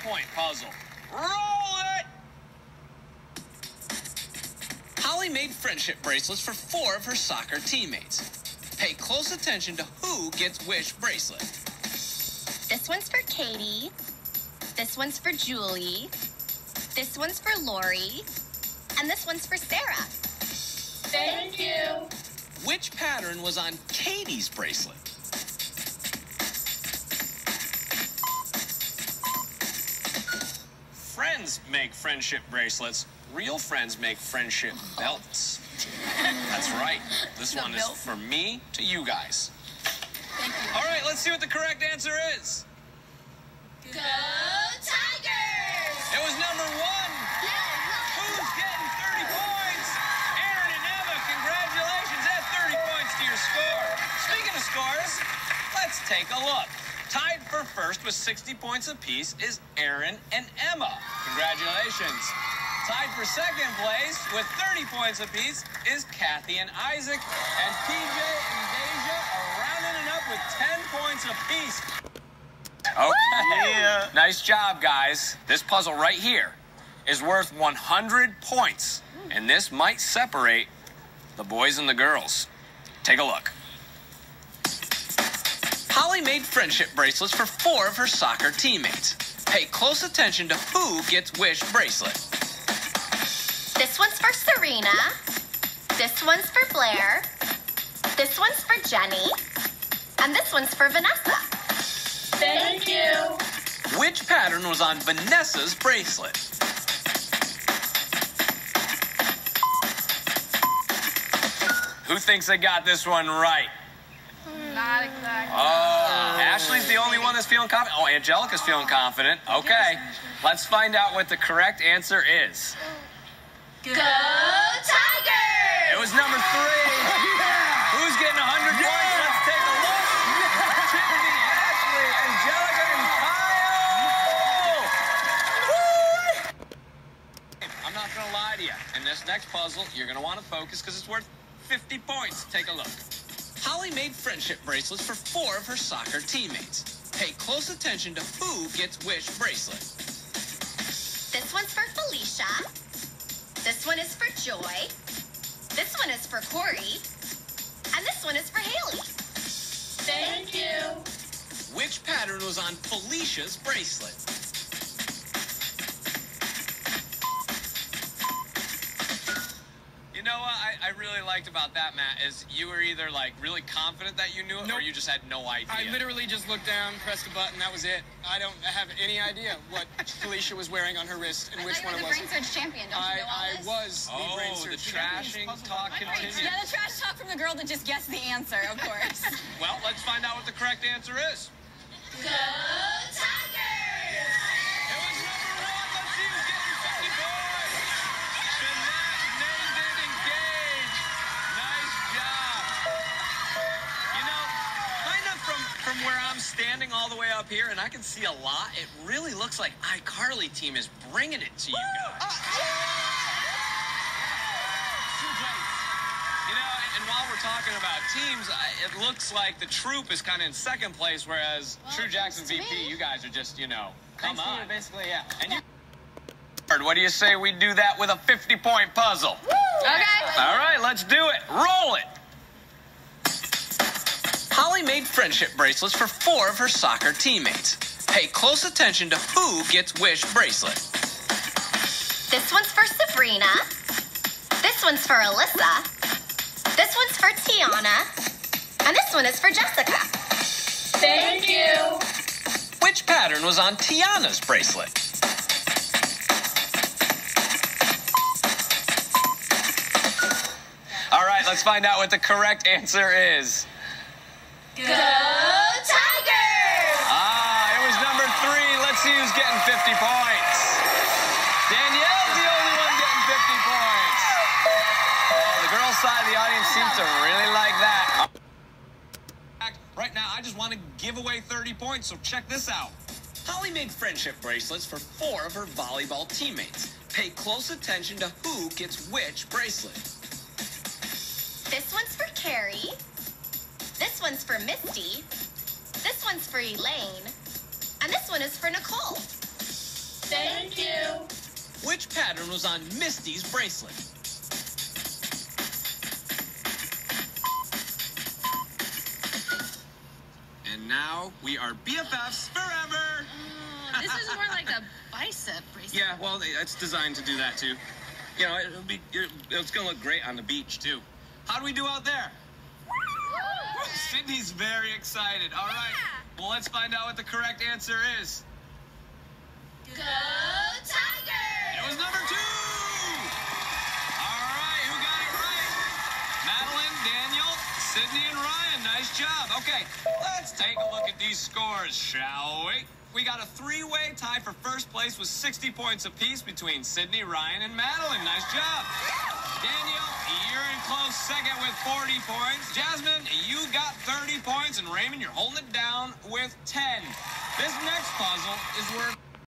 10-point puzzle. Roll it! Holly made friendship bracelets for four of her soccer teammates. Pay close attention to who gets which bracelet. This one's for Katie. This one's for Julie. This one's for Lori. And this one's for Sarah. Thank you. Which pattern was on Katie's bracelet? Friends make friendship bracelets. Real friends make friendship belts. That's right. This The one is belt? for me to you guys. Thank you. All right, let's see what the correct answer is. Go Tigers! It was number one. Who's getting 30 points? Aaron and Emma, congratulations. Add 30 points to your score. Speaking of scores, let's take a look. Tied for first with 60 points apiece is Aaron and Emma. Congratulations. Tied for second place with 30 points apiece is Kathy and Isaac. And PJ and Deja are rounding it up with 10 points apiece. Okay. Nice job, guys. This puzzle right here is worth 100 points, and this might separate the boys and the girls. Take a look. Holly made friendship bracelets for four of her soccer teammates. Pay close attention to who gets which bracelet. This one's for Serena. This one's for Blair. This one's for Jenny. And this one's for Vanessa. Thank you. Which pattern was on Vanessa's bracelet? Who thinks they got this one right? Not exactly. Oh, Ashley's the only one that's feeling confident. Oh, Angelica's feeling confident. Okay, let's find out what the correct answer is. Go Tigers! It was number three. Oh, Who's getting 100 points? Let's take a look. Tiffany, Ashley, Angelica, and Kyle. Woo! I'm not going to lie to you. In this next puzzle, you're going to want to focus because it's worth 50 points. Take a look. Holly made friendship bracelets for four of her soccer teammates. Pay close attention to who gets which bracelet. This one's for Felicia. This one is for Joy. This one is for Corey. And this one is for Haley. Thank you. Which pattern was on Felicia's bracelet? Know what I, I really liked about that, Matt, is you were either like really confident that you knew it or you just had no idea. I literally just looked down, pressed a button, that was it. I don't have any idea what Felicia was wearing on her wrist and which one it was. search champion. Don't I, you know all I this? was the oh, brain Oh, the search. trashing talk continues. Yeah, the trash talk from the girl that just guessed the answer, of course. Well, let's find out what the correct answer is. Go from, from where I'm standing all the way up here, and I can see a lot, it really looks like iCarly team is bringing it to you guys. Uh, you know, and while we're talking about teams, it looks like the troop is kind of in second place, whereas True Jackson VP, you guys are just, you know, come Thanks to you, on. basically, yeah. And you. What do you say we do that with a 50 point puzzle? okay. All right, let's do it. Roll it. Holly made friendship bracelets for four of her soccer teammates. Pay close attention to who gets which bracelet. This one's for Sabrina. This one's for Alyssa. This one's for Tiana. And this one is for Jessica. Thank you. Which pattern was on Tiana's bracelet? All right, let's find out what the correct answer is. Go Tigers! Ah, it was number three. Let's see who's getting 50 points. Danielle's the only one getting 50 points. Oh, the girls' side of the audience seems to really like that. Right now, I just want to give away 30 points, so check this out. Holly made friendship bracelets for four of her volleyball teammates. Pay close attention to who gets which bracelet. One's for Misty. This one's for Elaine. And this one is for Nicole. Thank you. Which pattern was on Misty's bracelet? And now we are BFFs forever. Oh, this is more like a bicep bracelet. Yeah, well, it's designed to do that too. You know, it'll be it's gonna look great on the beach too. How do we do out there? Sydney's very excited. All right. Well, let's find out what the correct answer is. Go Tiger. It was number two. All right, who got it right? Madeline, Daniel, Sydney, and Ryan. Nice job. Okay, let's take a look at these scores, shall we? We got a three-way tie for first place with 60 points apiece between Sydney, Ryan, and Madeline. Nice job. Daniel, close second with 40 points. Jasmine, you got 30 points. And Raymond, you're holding it down with 10. This next puzzle is worth